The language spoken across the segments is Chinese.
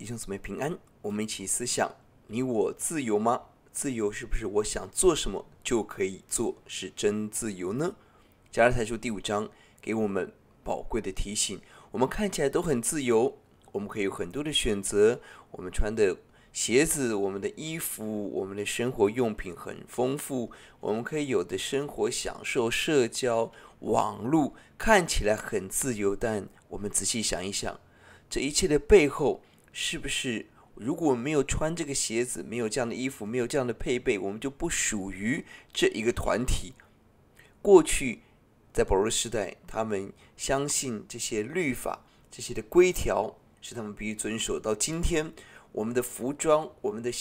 弟兄姊妹平安，我们一起思想：你我自由吗？自由是不是我想做什么就可以做，是真自由呢？加拉太书第五章给我们宝贵的提醒：我们看起来都很自由，我们可以有很多的选择，我们穿的鞋子、我们的衣服、我们的生活用品很丰富，我们可以有的生活享受、社交、网络，看起来很自由，但我们仔细想一想，这一切的背后。是不是如果没有穿这个鞋子，没有这样的衣服，没有这样的配备，我们就不属于这一个团体？过去在保罗时代，他们相信这些律法、这些的规条是他们必须遵守。到今天，我们的服装、我们的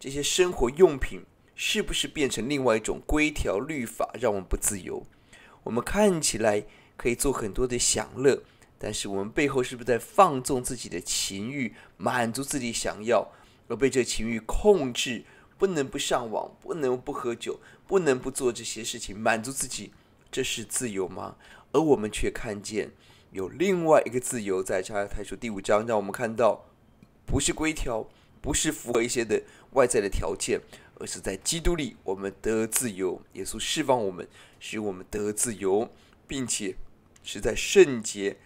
这些生活用品，是不是变成另外一种规条、律法，让我们不自由？我们看起来可以做很多的享乐。但是我们背后是不是在放纵自己的情欲，满足自己想要，而被这情欲控制？不能不上网，不能不喝酒，不能不做这些事情，满足自己，这是自由吗？而我们却看见有另外一个自由，在加拉太书第五章，让我们看到，不是规条，不是符合一些的外在的条件，而是在基督里我们得自由。耶稣释放我们，使我们得自由，并且是在圣洁。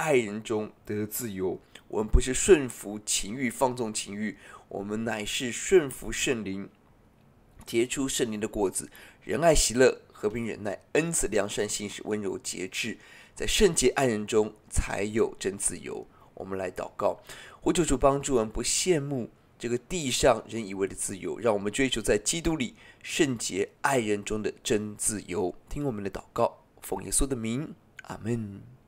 爱人中得自由，我们不是顺服情欲、放纵情欲，我们乃是顺服圣灵，结出圣灵的果子：仁爱、喜乐、和平、忍耐、恩慈、良善、信实、温柔、节制。在圣洁爱人中才有真自由。我们来祷告，呼求主帮助我们，不羡慕这个地上人以为的自由，让我们追求在基督里圣洁爱人中的真自由。听我们的祷告，奉耶稣的名，阿门。